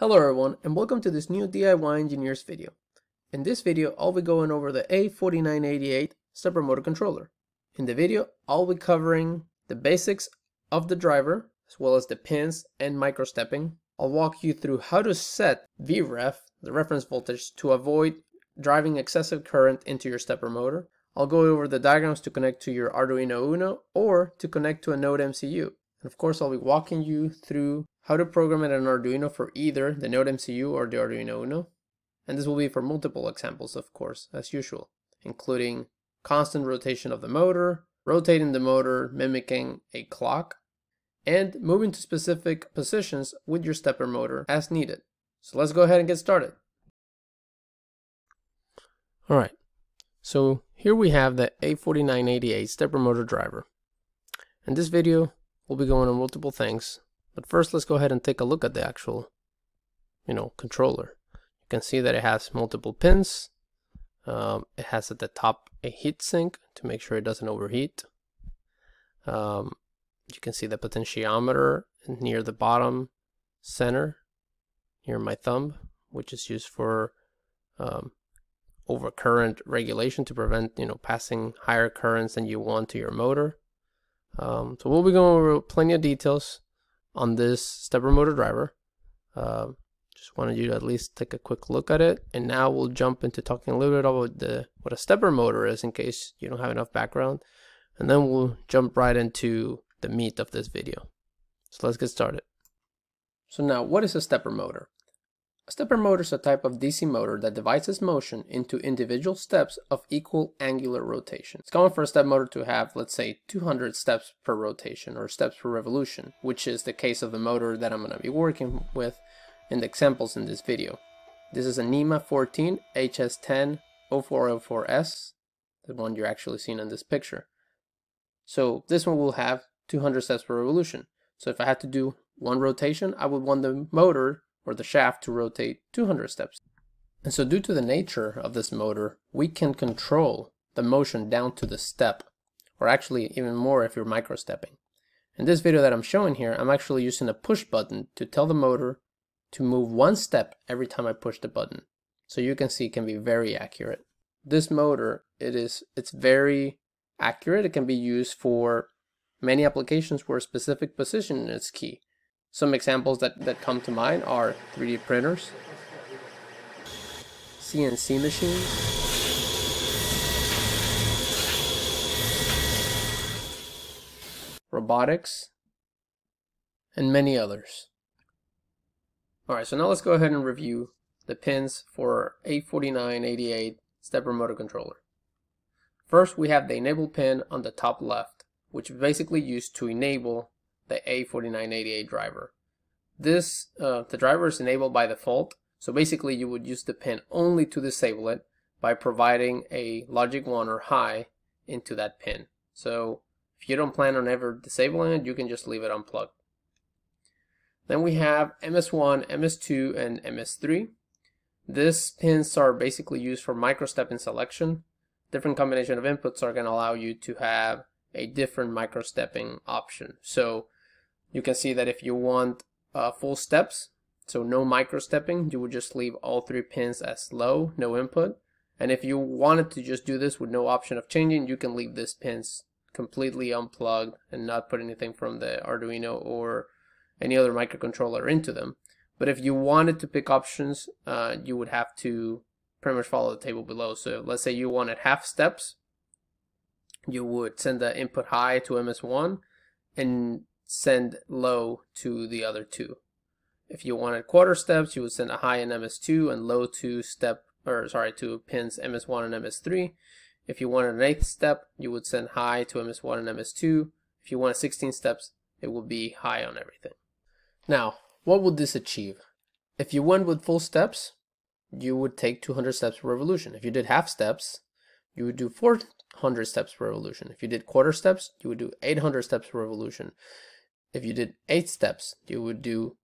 Hello everyone and welcome to this new DIY Engineers video. In this video I'll be going over the A4988 stepper motor controller. In the video I'll be covering the basics of the driver as well as the pins and microstepping. I'll walk you through how to set VREF, the reference voltage, to avoid driving excessive current into your stepper motor. I'll go over the diagrams to connect to your Arduino Uno or to connect to a Node MCU. And of course, I'll be walking you through how to program it in Arduino for either the Node MCU or the Arduino Uno. And this will be for multiple examples, of course, as usual, including constant rotation of the motor, rotating the motor mimicking a clock, and moving to specific positions with your stepper motor as needed. So let's go ahead and get started. Alright, so here we have the A4988 stepper motor driver. In this video, we'll be going on multiple things, but first let's go ahead and take a look at the actual, you know, controller. You can see that it has multiple pins. Um, it has at the top a heat sink to make sure it doesn't overheat. Um, you can see the potentiometer near the bottom center, near my thumb, which is used for um, overcurrent regulation to prevent, you know, passing higher currents than you want to your motor. Um, so we'll be going over plenty of details on this stepper motor driver. Uh, just wanted you to at least take a quick look at it. And now we'll jump into talking a little bit about the what a stepper motor is in case you don't have enough background. And then we'll jump right into the meat of this video. So let's get started. So now, what is a stepper motor? A stepper motor is a type of DC motor that divides its motion into individual steps of equal angular rotation. It's common for a step motor to have, let's say, 200 steps per rotation or steps per revolution, which is the case of the motor that I'm going to be working with in the examples in this video. This is a NEMA 14 HS10 0404S, the one you're actually seeing in this picture. So this one will have 200 steps per revolution. So if I had to do one rotation, I would want the motor or the shaft to rotate 200 steps. And so due to the nature of this motor, we can control the motion down to the step, or actually even more if you're micro-stepping. In this video that I'm showing here, I'm actually using a push button to tell the motor to move one step every time I push the button. So you can see it can be very accurate. This motor, it is it's very accurate. It can be used for many applications where a specific position is key. Some examples that, that come to mind are 3D printers, CNC machines, robotics, and many others. Alright, so now let's go ahead and review the pins for A4988 stepper motor controller. First, we have the enable pin on the top left, which basically used to enable the A4988 driver. This, uh, the driver is enabled by default, so basically you would use the pin only to disable it by providing a logic 1 or high into that pin. So if you don't plan on ever disabling it, you can just leave it unplugged. Then we have MS1, MS2, and MS3. These pins are basically used for microstepping selection. Different combination of inputs are going to allow you to have a different microstepping option. So you can see that if you want uh, full steps, so no micro stepping, you would just leave all three pins as low, no input. And if you wanted to just do this with no option of changing, you can leave these pins completely unplugged and not put anything from the Arduino or any other microcontroller into them. But if you wanted to pick options, uh, you would have to pretty much follow the table below. So let's say you wanted half steps, you would send the input high to MS1 and send low to the other two. If you wanted quarter steps, you would send a high in MS2 and low to step, or sorry, to pins MS1 and MS3. If you wanted an eighth step, you would send high to MS1 and MS2. If you wanted 16 steps, it would be high on everything. Now, what would this achieve? If you went with full steps, you would take 200 steps per revolution. If you did half steps, you would do 400 steps per revolution. If you did quarter steps, you would do 800 steps per revolution. If you did 8 steps, you would do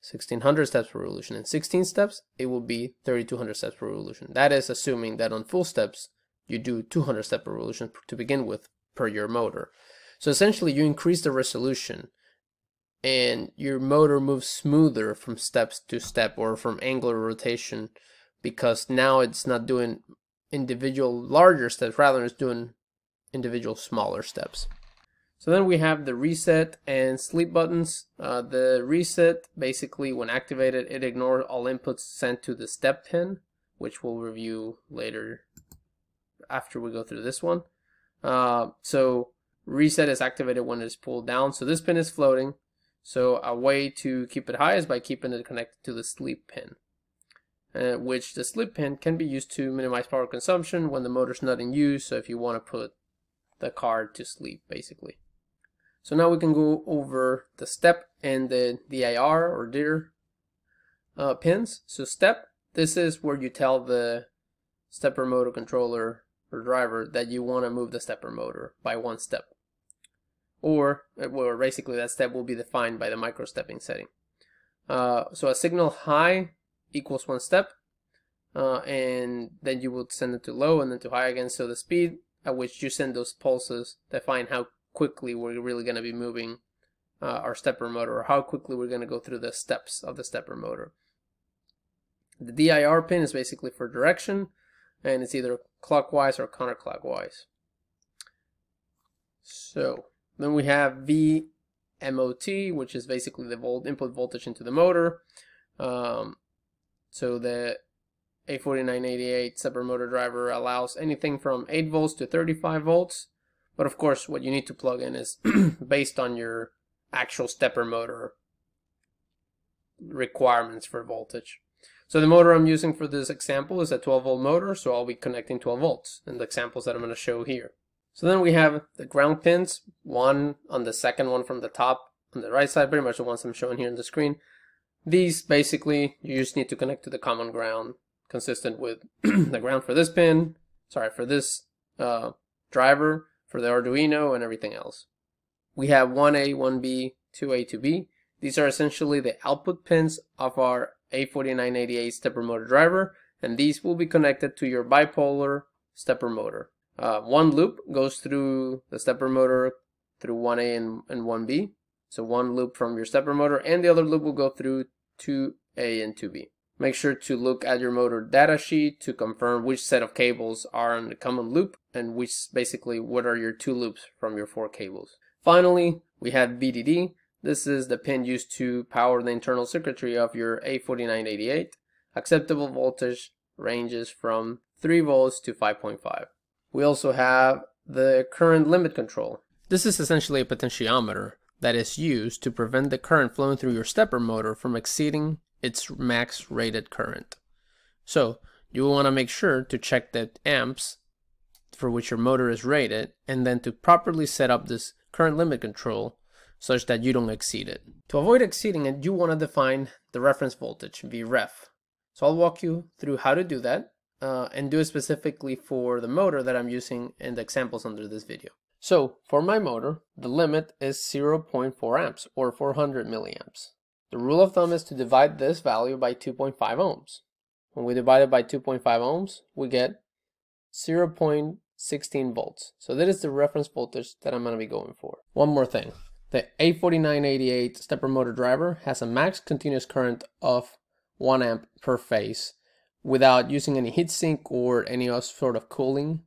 1600 steps per revolution. In 16 steps, it will be 3200 steps per revolution. That is assuming that on full steps, you do 200 steps per revolution to begin with per your motor. So essentially, you increase the resolution and your motor moves smoother from steps to step or from angular rotation because now it's not doing individual larger steps rather it's doing individual smaller steps. So then we have the reset and sleep buttons. Uh, the reset, basically when activated, it ignores all inputs sent to the step pin, which we'll review later after we go through this one. Uh, so reset is activated when it's pulled down. So this pin is floating. So a way to keep it high is by keeping it connected to the sleep pin. Uh, which the sleep pin can be used to minimize power consumption when the motor's not in use. So if you want to put the car to sleep, basically. So now we can go over the step and the DIR or DIR uh, pins. So step, this is where you tell the stepper motor controller or driver that you want to move the stepper motor by one step. Or, uh, well, basically that step will be defined by the micro stepping setting. Uh, so a signal high equals one step, uh, and then you will send it to low and then to high again. So the speed at which you send those pulses define how quickly we're really going to be moving uh, our stepper motor or how quickly we're going to go through the steps of the stepper motor. The DIR pin is basically for direction and it's either clockwise or counterclockwise. So then we have VMOT, which is basically the volt input voltage into the motor. Um, so the A4988 stepper motor driver allows anything from 8 volts to 35 volts. But of course, what you need to plug in is based on your actual stepper motor requirements for voltage. So the motor I'm using for this example is a 12 volt motor, so I'll be connecting 12 volts in the examples that I'm going to show here. So then we have the ground pins, one on the second one from the top on the right side, pretty much the ones I'm showing here on the screen. These basically, you just need to connect to the common ground consistent with the ground for this pin, sorry, for this uh, driver, for the Arduino and everything else. We have 1A, 1B, 2A, 2B. These are essentially the output pins of our A4988 stepper motor driver, and these will be connected to your bipolar stepper motor. Uh, one loop goes through the stepper motor through 1A and, and 1B. So one loop from your stepper motor and the other loop will go through 2A and 2B. Make sure to look at your motor data sheet to confirm which set of cables are in the common loop and which basically what are your two loops from your four cables. Finally, we have VDD. This is the pin used to power the internal circuitry of your A4988. Acceptable voltage ranges from 3 volts to 5.5. We also have the current limit control. This is essentially a potentiometer that is used to prevent the current flowing through your stepper motor from exceeding its max rated current. So you will want to make sure to check the amps for which your motor is rated and then to properly set up this current limit control such that you don't exceed it. To avoid exceeding it, you want to define the reference voltage, Vref. So I'll walk you through how to do that uh, and do it specifically for the motor that I'm using in the examples under this video. So for my motor, the limit is 0.4 amps or 400 milliamps. The rule of thumb is to divide this value by 2.5 ohms. When we divide it by 2.5 ohms, we get 0.16 volts. So that is the reference voltage that I'm going to be going for. One more thing. The A4988 stepper motor driver has a max continuous current of 1 amp per phase without using any heatsink or any sort of cooling,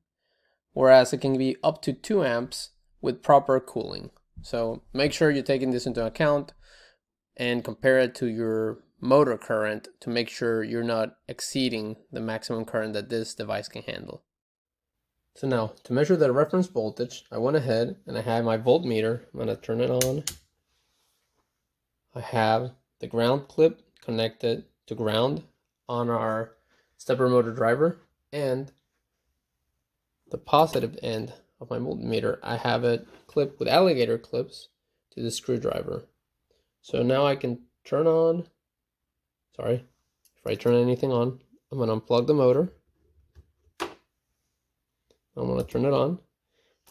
whereas it can be up to 2 amps with proper cooling. So make sure you're taking this into account and compare it to your motor current to make sure you're not exceeding the maximum current that this device can handle. So now, to measure the reference voltage, I went ahead and I have my voltmeter. I'm going to turn it on. I have the ground clip connected to ground on our stepper motor driver and the positive end of my voltmeter, I have it clipped with alligator clips to the screwdriver. So now I can turn on, sorry, if I turn anything on, I'm going to unplug the motor. I'm going to turn it on.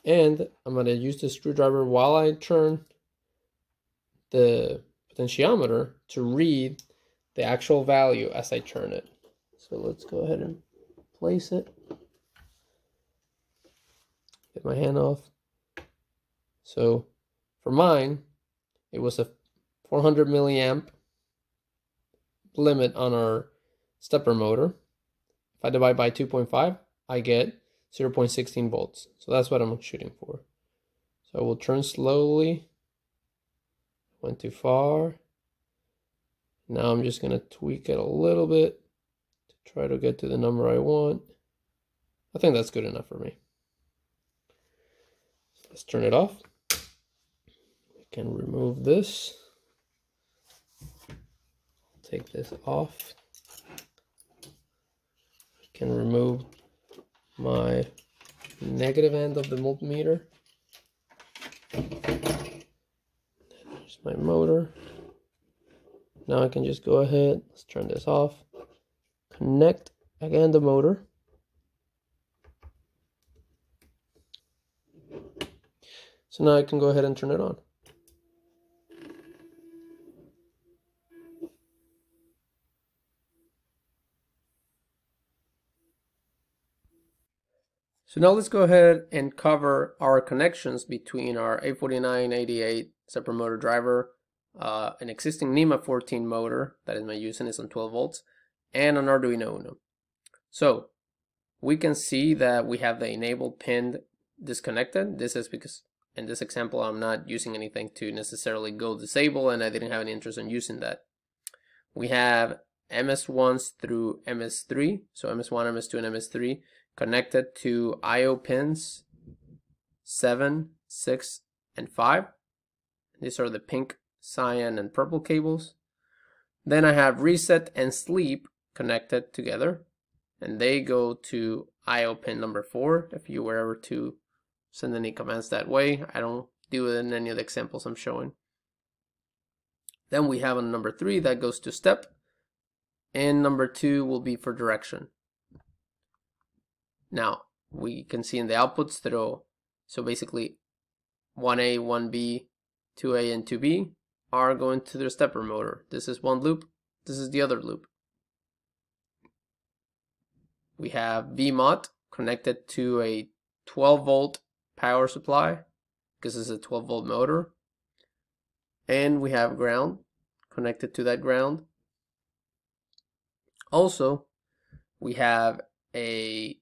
And I'm going to use the screwdriver while I turn the potentiometer to read the actual value as I turn it. So let's go ahead and place it. Get my hand off. So for mine, it was a 400 milliamp limit on our stepper motor. If I divide by 2.5, I get 0.16 volts. So that's what I'm shooting for. So I will turn slowly. Went too far. Now I'm just going to tweak it a little bit to try to get to the number I want. I think that's good enough for me. So let's turn it off. We can remove this. Take this off. I can remove my negative end of the multimeter. There's my motor. Now I can just go ahead, let's turn this off, connect again the motor. So now I can go ahead and turn it on. So now let's go ahead and cover our connections between our A4988 stepper motor driver, uh, an existing NEMA 14 motor that is my using is on 12 volts, and an Arduino Uno. So we can see that we have the enabled pin disconnected. This is because in this example I'm not using anything to necessarily go disable and I didn't have any interest in using that. We have MS1s through MS3, so MS1, MS2, and MS3 connected to IO pins 7, 6, and 5. These are the pink, cyan, and purple cables. Then I have reset and sleep connected together and they go to IO pin number 4 if you were ever to send any commands that way. I don't do it in any of the examples I'm showing. Then we have a number 3 that goes to step and number 2 will be for direction. Now, we can see in the outputs through, so basically 1A, 1B, 2A, and 2B are going to the stepper motor. This is one loop, this is the other loop. We have VMOT connected to a 12 volt power supply because it's a 12 volt motor. And we have ground connected to that ground. Also, we have a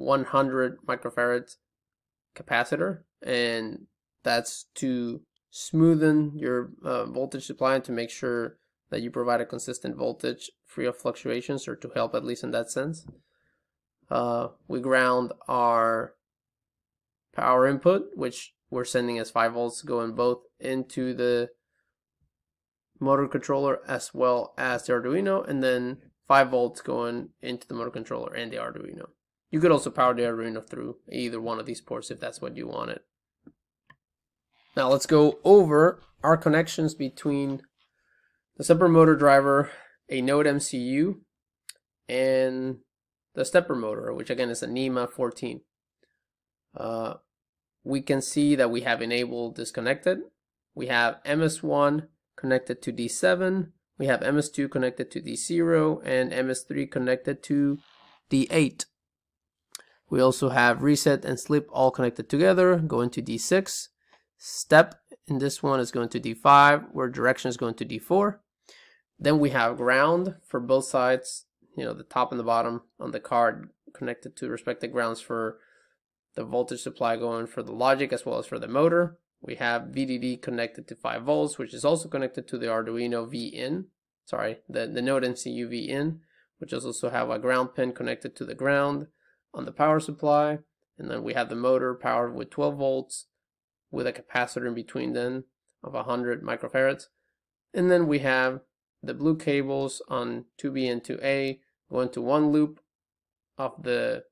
100 microfarad capacitor and that's to smoothen your uh, voltage supply and to make sure that you provide a consistent voltage free of fluctuations or to help at least in that sense. Uh, we ground our power input which we're sending as 5 volts going both into the motor controller as well as the Arduino and then 5 volts going into the motor controller and the Arduino. You could also power the Arduino through either one of these ports if that's what you wanted. Now let's go over our connections between the stepper motor driver, a Node MCU, and the stepper motor, which again is a NEMA 14. Uh, we can see that we have enabled disconnected. We have MS1 connected to D7, we have MS2 connected to D0, and MS3 connected to D8. We also have reset and sleep all connected together, going to D6. Step in this one is going to D5, where direction is going to D4. Then we have ground for both sides, you know, the top and the bottom on the card connected to respective grounds for the voltage supply going for the logic as well as for the motor. We have VDD connected to 5 volts, which is also connected to the Arduino VIN. Sorry, the, the Node MCU VIN, which also have a ground pin connected to the ground on the power supply. And then we have the motor powered with 12 volts with a capacitor in between them of 100 microfarads. And then we have the blue cables on 2B and 2A going to one loop of the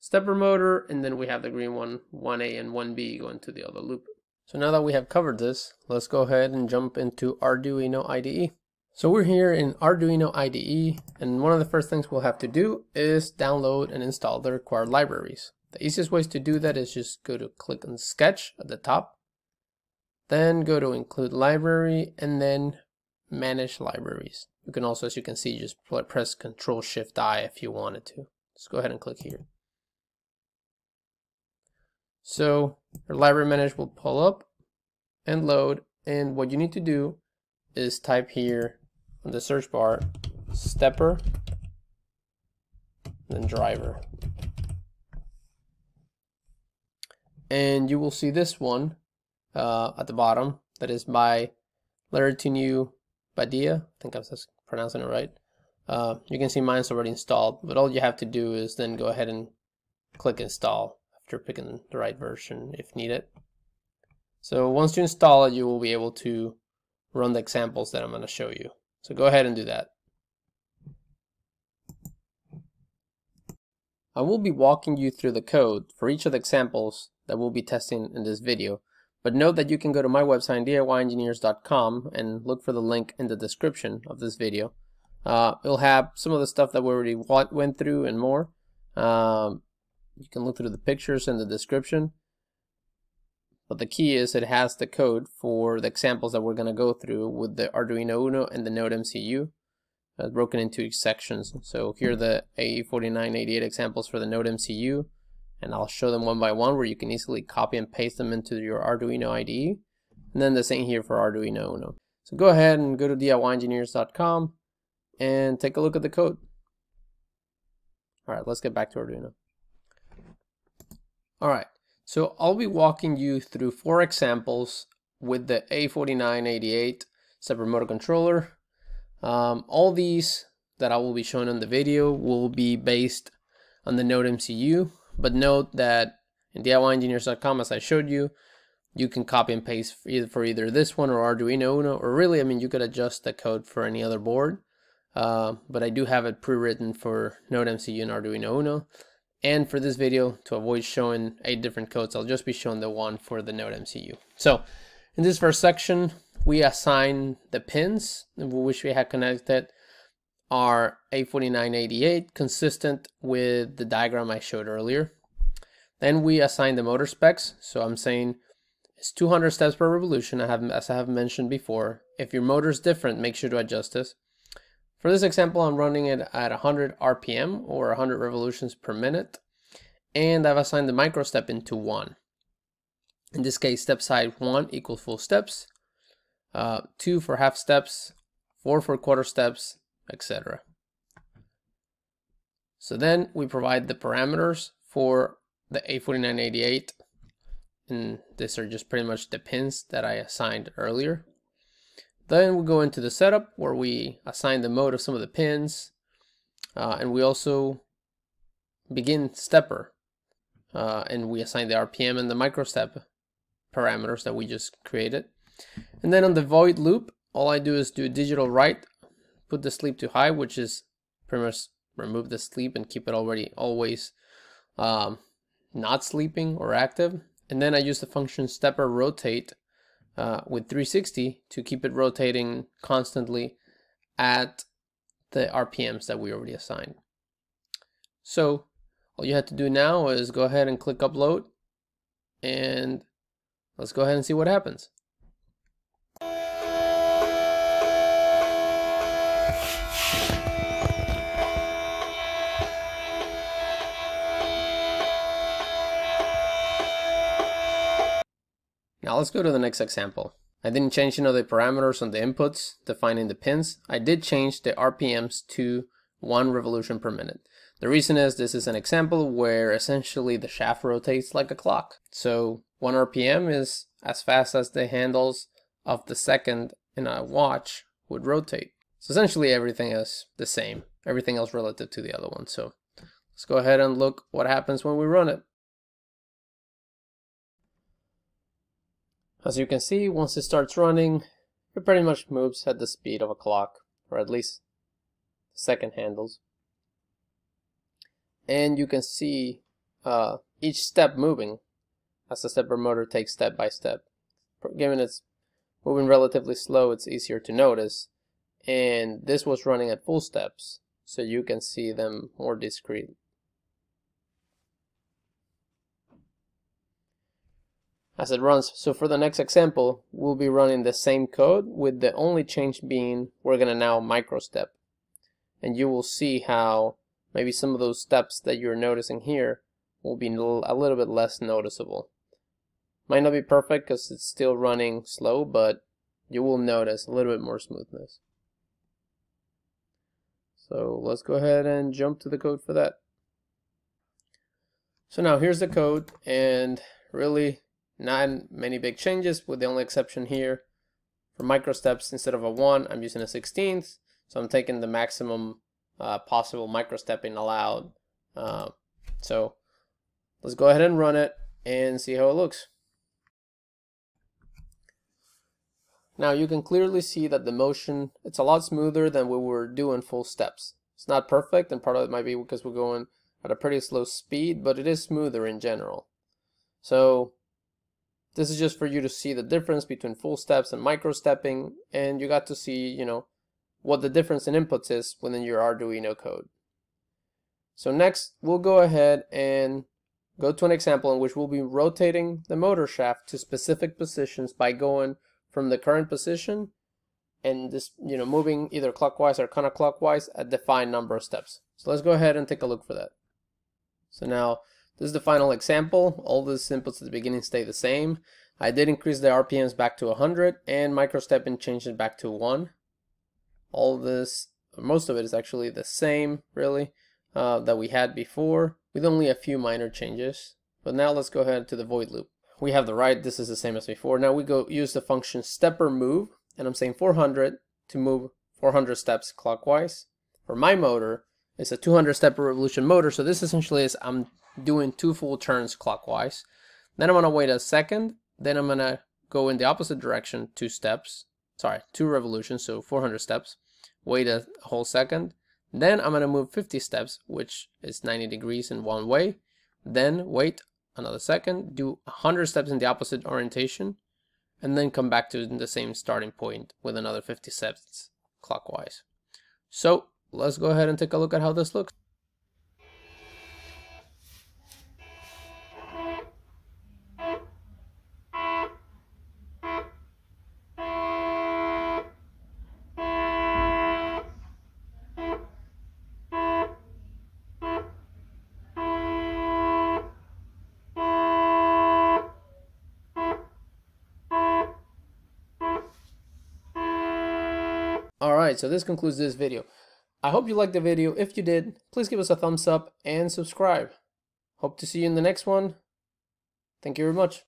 stepper motor. And then we have the green one, 1A and 1B going to the other loop. So now that we have covered this, let's go ahead and jump into Arduino IDE. So we're here in Arduino IDE, and one of the first things we'll have to do is download and install the required libraries. The easiest ways to do that is just go to click on Sketch at the top, then go to Include Library, and then Manage Libraries. You can also, as you can see, just press Control Shift I if you wanted to. Let's go ahead and click here. So your library manager will pull up and load, and what you need to do is type here on the search bar stepper then driver and you will see this one uh, at the bottom that is by Larry Badea. I think I'm just pronouncing it right. Uh, you can see mine's already installed, but all you have to do is then go ahead and click install after picking the right version if needed. So once you install it, you will be able to run the examples that I'm going to show you. So go ahead and do that. I will be walking you through the code for each of the examples that we'll be testing in this video. But note that you can go to my website, DIYengineers.com, and look for the link in the description of this video. Uh, it'll have some of the stuff that we already went through and more. Um, you can look through the pictures in the description. But the key is it has the code for the examples that we're going to go through with the Arduino Uno and the Node MCU uh, broken into sections. So here are the A4988 examples for the Node MCU and I'll show them one by one where you can easily copy and paste them into your Arduino IDE. And then the same here for Arduino Uno. So go ahead and go to DIYengineers.com and take a look at the code. All right, let's get back to Arduino. All right, so I'll be walking you through four examples with the A4988 stepper motor controller. Um, all these that I will be showing in the video will be based on the Node MCU but note that in DIYengineers.com, as I showed you, you can copy and paste for either, for either this one or Arduino Uno, or really, I mean, you could adjust the code for any other board. Uh, but I do have it pre-written for Node MCU and Arduino Uno. And for this video, to avoid showing eight different codes, I'll just be showing the one for the Node MCU. So in this first section, we assign the pins which we have connected are A4988 consistent with the diagram I showed earlier. Then we assign the motor specs. So I'm saying it's 200 steps per revolution, I have, as I have mentioned before. If your motor is different, make sure to adjust this. For this example, I'm running it at 100 RPM or 100 revolutions per minute. And I've assigned the micro step into 1. In this case, step size 1 equals full steps, uh, 2 for half steps, 4 for quarter steps, etc. So then we provide the parameters for the A4988 and these are just pretty much the pins that I assigned earlier. Then we go into the setup where we assign the mode of some of the pins uh, and we also begin stepper uh, and we assign the RPM and the microstep parameters that we just created. And then on the void loop, all I do is do digital write put the sleep to high, which is pretty much remove the sleep and keep it already always um, not sleeping or active. And then I use the function stepper rotate uh, with 360 to keep it rotating constantly at the RPMs that we already assigned. So all you have to do now is go ahead and click upload and let's go ahead and see what happens. Let's go to the next example. I didn't change any of the parameters on the inputs defining the pins. I did change the RPMs to one revolution per minute. The reason is this is an example where essentially the shaft rotates like a clock. So 1 RPM is as fast as the handles of the second in a watch would rotate. So essentially everything is the same, everything else relative to the other one. So let's go ahead and look what happens when we run it. As you can see, once it starts running, it pretty much moves at the speed of a clock, or at least second handles. And you can see uh, each step moving as the stepper motor takes step by step. Given it's moving relatively slow, it's easier to notice. And this was running at full steps, so you can see them more discreet. As it runs. So for the next example, we'll be running the same code with the only change being we're going to now microstep. And you will see how maybe some of those steps that you're noticing here will be a little bit less noticeable. Might not be perfect because it's still running slow, but you will notice a little bit more smoothness. So let's go ahead and jump to the code for that. So now here's the code and really not many big changes with the only exception here. For micro steps, instead of a 1, I'm using a 16th. So I'm taking the maximum uh, possible micro stepping allowed. Uh, so let's go ahead and run it and see how it looks. Now you can clearly see that the motion, it's a lot smoother than we were doing full steps. It's not perfect and part of it might be because we're going at a pretty slow speed, but it is smoother in general. So this is just for you to see the difference between full steps and micro stepping and you got to see, you know, what the difference in inputs is within your Arduino code. So next we'll go ahead and go to an example in which we'll be rotating the motor shaft to specific positions by going from the current position and just, you know, moving either clockwise or counterclockwise a defined number of steps. So let's go ahead and take a look for that. So now this is the final example. All the inputs at the beginning stay the same. I did increase the RPMs back to 100 and microstepping changed it back to 1. All this, most of it is actually the same really uh, that we had before with only a few minor changes. But now let's go ahead to the void loop we have the right, this is the same as before. Now we go use the function stepper move, and I'm saying 400 to move 400 steps clockwise. For my motor, it's a 200 step revolution motor, so this essentially is I'm doing two full turns clockwise. Then I'm gonna wait a second, then I'm gonna go in the opposite direction, two steps, sorry, two revolutions, so 400 steps, wait a whole second, then I'm gonna move 50 steps, which is 90 degrees in one way, then wait another second, do 100 steps in the opposite orientation, and then come back to the same starting point with another 50 steps clockwise. So let's go ahead and take a look at how this looks. So this concludes this video. I hope you liked the video. If you did, please give us a thumbs up and subscribe. Hope to see you in the next one. Thank you very much.